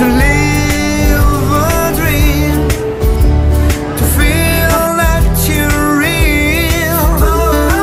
to leave